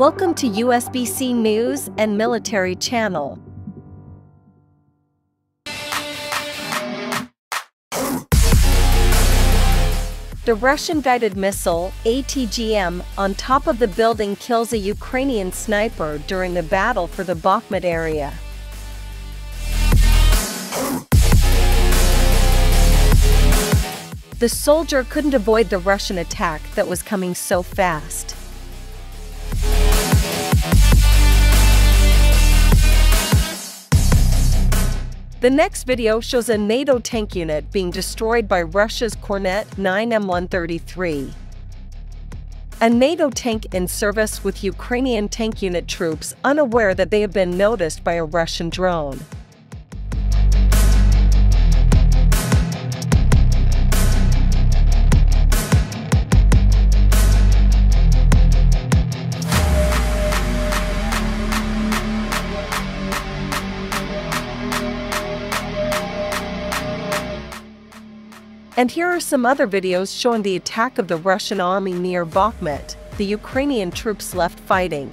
Welcome to USBC News and Military Channel. The Russian guided missile, ATGM, on top of the building kills a Ukrainian sniper during the battle for the Bakhmut area. The soldier couldn't avoid the Russian attack that was coming so fast. The next video shows a NATO tank unit being destroyed by Russia's Kornet 9 M133. A NATO tank in service with Ukrainian tank unit troops unaware that they have been noticed by a Russian drone. And here are some other videos showing the attack of the Russian army near Bakhmut, the Ukrainian troops left fighting.